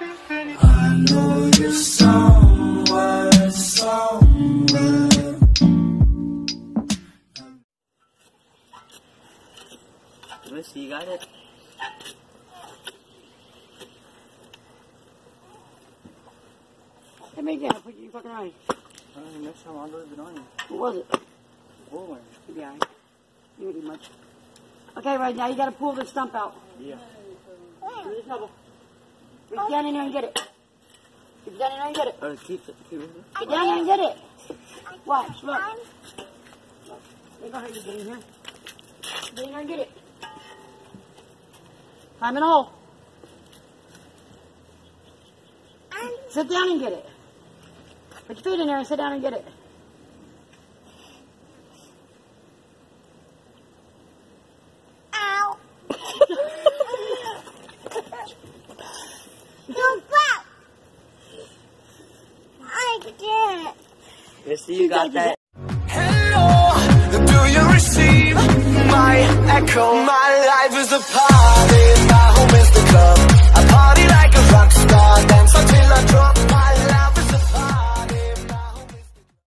I know you're somewhere, somewhere. Lucy, you got it? Hey, again. Put your fucking eye. Uh, next time I'll leave it on you. What was it? Whirlwind. Yeah. You didn't eat much. Okay, right now you gotta pull this stump out. Yeah. Do this double. Reach down in there and get it. Get down in there and get it. Oh, keep it. Keep it. Get down in there and get it. Watch, look. Look how you get in here. Get in there and get it. Climb in the hole. Sit down and get it. Put your feet in there and sit down and get it. Let's see you got that. Hello, do you receive my echo? My life is a party.